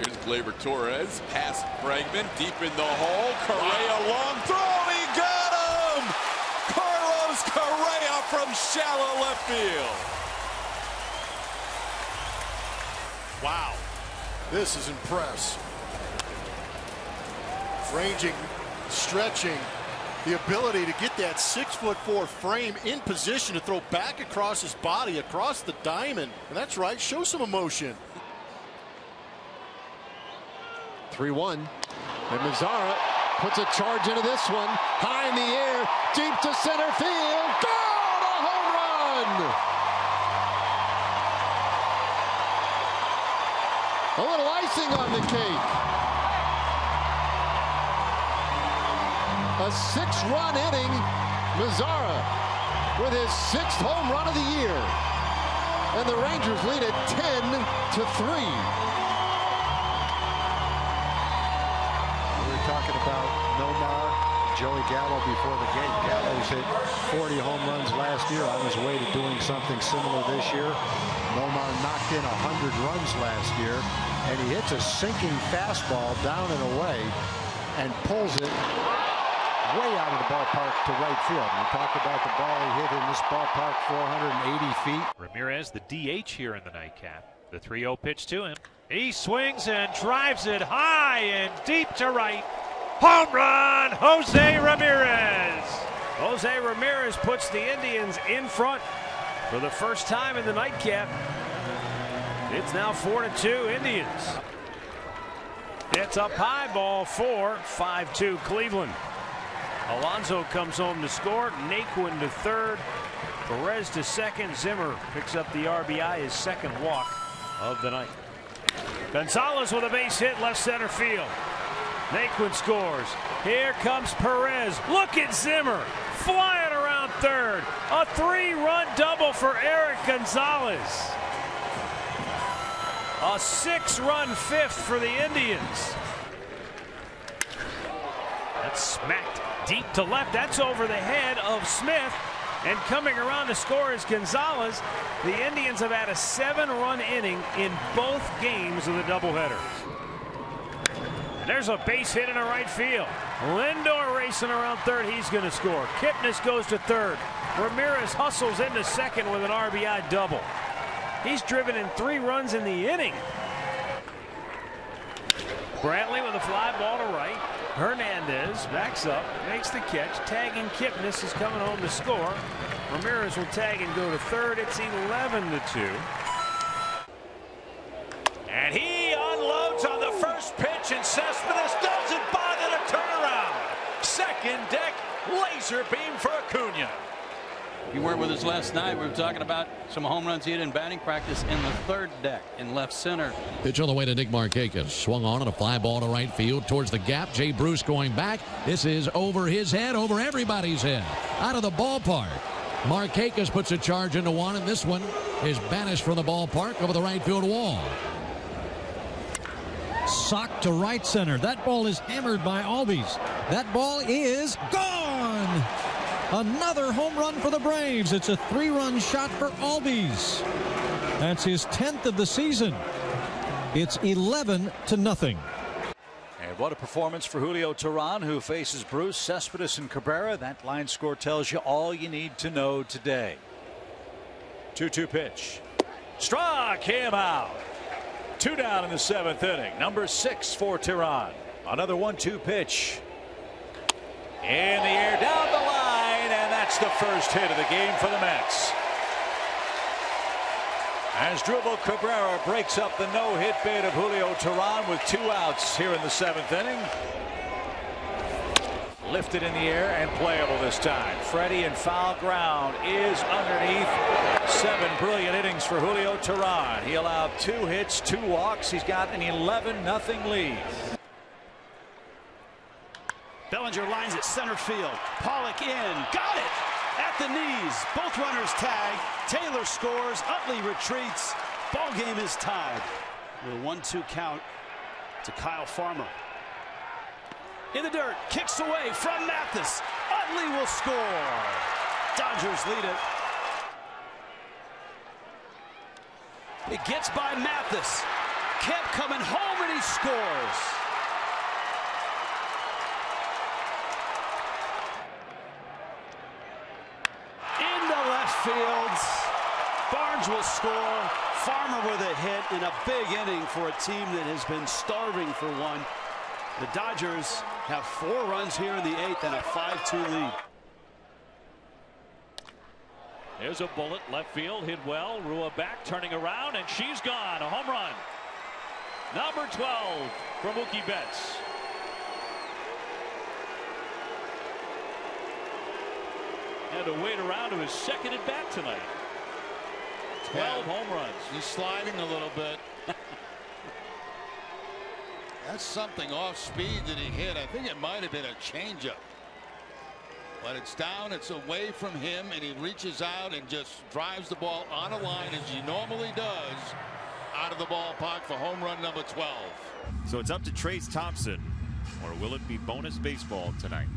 Here's Gleyber Torres. Pass Bregman deep in the hole. Correa long throw. He got him! Carlos Correa from shallow left field. Wow. This is impressive. Ranging, stretching, the ability to get that six foot four frame in position to throw back across his body, across the diamond. And that's right, show some emotion. 3 1. And Mazara puts a charge into this one. High in the air, deep to center field. Gone! A home run! A little icing on the cake. A six-run inning. Mazara with his sixth home run of the year. And the Rangers lead it 10 to 3. Joey Gallo before the game. Gallo's hit 40 home runs last year on his way to doing something similar this year. Nomar knocked in 100 runs last year, and he hits a sinking fastball down and away and pulls it way out of the ballpark to right field. We talked about the ball he hit in this ballpark 480 feet. Ramirez, the DH here in the nightcap. The 3-0 pitch to him. He swings and drives it high and deep to right. Home run, Jose Ramirez. Jose Ramirez puts the Indians in front for the first time in the nightcap. It's now 4 to 2 Indians. It's up high ball four, 5 2 Cleveland. Alonso comes home to score. Naquin to third. Perez to second. Zimmer picks up the RBI, his second walk of the night. Gonzalez with a base hit left center field. Naquin scores. Here comes Perez. Look at Zimmer flying around third. A three-run double for Eric Gonzalez. A six-run fifth for the Indians. That's smacked deep to left. That's over the head of Smith. And coming around to score is Gonzalez. The Indians have had a seven-run inning in both games of the doubleheader. There's a base hit in the right field. Lindor racing around third. He's going to score. Kipnis goes to third. Ramirez hustles into second with an RBI double. He's driven in three runs in the inning. Brantley with a fly ball to right. Hernandez backs up, makes the catch. Tagging Kipnis is coming home to score. Ramirez will tag and go to third. It's 11 to 2. And he unloads on the first pitch, and Cespedes doesn't bother to turn around. Second deck, laser beam for Acuna. You weren't with us last night. We were talking about some home runs he had in batting practice in the third deck in left center. Pitch on the way to Nick Markakis. Swung on and a fly ball to right field towards the gap. Jay Bruce going back. This is over his head, over everybody's head. Out of the ballpark. Markakis puts a charge into one, and this one is banished from the ballpark over the right field wall. Sock to right center. That ball is hammered by Albies. That ball is gone. Another home run for the Braves. It's a three-run shot for Albies. That's his 10th of the season. It's 11 to nothing. And what a performance for Julio Teheran, who faces Bruce, Cespedes, and Cabrera. That line score tells you all you need to know today. 2-2 pitch. Struck him out. Two down in the seventh inning. Number six for Teheran. Another one-two pitch. In the air, down the line, that's the first hit of the game for the Mets. Asdrubal Cabrera breaks up the no-hit bid of Julio Teheran with two outs here in the seventh inning. Lifted in the air and playable this time. Freddie in foul ground is underneath. Seven brilliant innings for Julio Teheran. He allowed two hits, two walks. He's got an 11 nothing lead. Bellinger lines at center field. Pollock in. Got it! At the knees. Both runners tag. Taylor scores. Utley retreats. Ball game is tied. With a 1-2 count to Kyle Farmer. In the dirt. Kicks away from Mathis. Utley will score. Dodgers lead it. It gets by Mathis. Kemp coming home and he scores. Left. Barnes will score. Farmer with a hit in a big inning for a team that has been starving for one. The Dodgers have four runs here in the eighth and a 5-2 lead. There's a bullet left field hit well. Rua back turning around and she's gone. A home run. Number 12 for Mookie Betts. Had to wait around to his second at bat tonight. 12 home runs. He's sliding a little bit. That's something off speed that he hit. I think it might have been a changeup. But it's down, it's away from him, and he reaches out and just drives the ball on a line as he normally does out of the ballpark for home run number 12. So it's up to Trayce Thompson, or will it be bonus baseball tonight?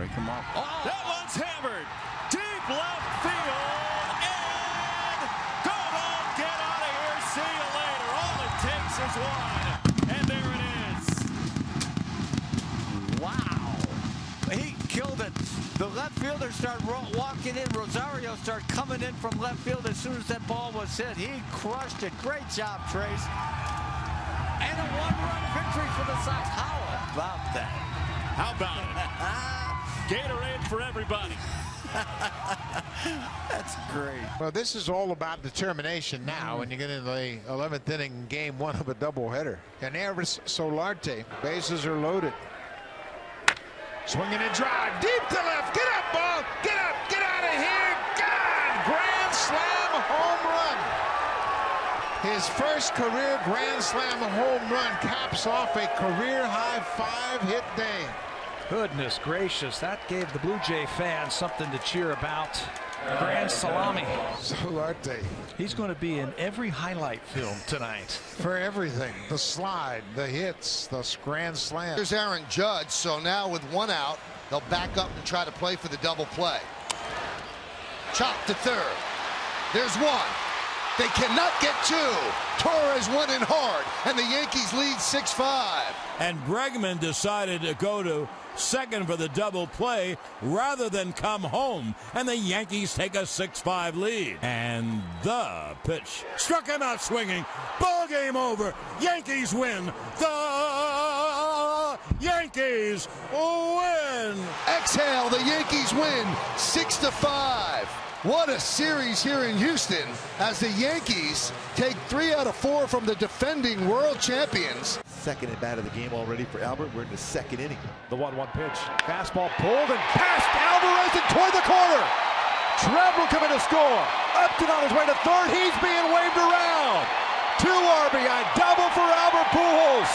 Break him up. Oh, that one's hammered. Deep left field. And go on, get out of here. See you later. All it takes is one. And there it is. Wow. He killed it. The left fielder started walking in. Rosario started coming in from left field as soon as that ball was hit. He crushed it. Great job, Trayce. And a one-run victory for the Sox. How about that? How about it? Gatorade for everybody. That's great. Well, this is all about determination now when you get into the 11th inning, game one of a doubleheader. And Everest Solarte, bases are loaded. Swinging and drive deep to left. Get up, ball. Get up. Get out of here. God! Grand slam home run. His first career Grand Slam home run caps off a career high five hit day. Goodness gracious, that gave the Blue Jay fans something to cheer about. Grand Salami. Solarte. He's going to be in every highlight film tonight. For everything. The slide, the hits, the grand slam. There's Aaron Judge, so now with one out, they'll back up and try to play for the double play. Chop to third. There's one. They cannot get two. Torres went in hard, and the Yankees lead 6-5. And Bregman decided to go to second for the double play rather than come home. And the Yankees take a 6-5 lead. And the pitch struck him out swinging. Ball game over. Yankees win. The Yankees win. Exhale, the Yankees win 6 to 5. What a series here in Houston as the Yankees take three out of four from the defending world champions. Second at bat of the game already for Albert. We're in the second inning. The 1 1 pitch. Fastball pulled and past Alvarez and toward the corner. Come in to score. Upton on his way to third. He's being waved around. Two RBI double for Albert Pujols.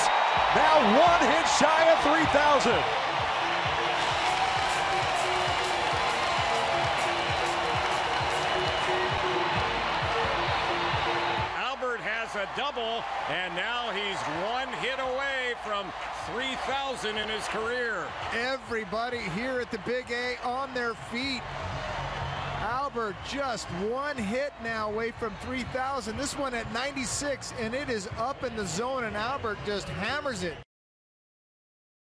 Now one hit shy of 3,000. Double, and now he's one hit away from 3,000 in his career. Everybody here at the Big A on their feet. Albert just one hit now away from 3,000. This one at 96, and it is up in the zone, and Albert just hammers it.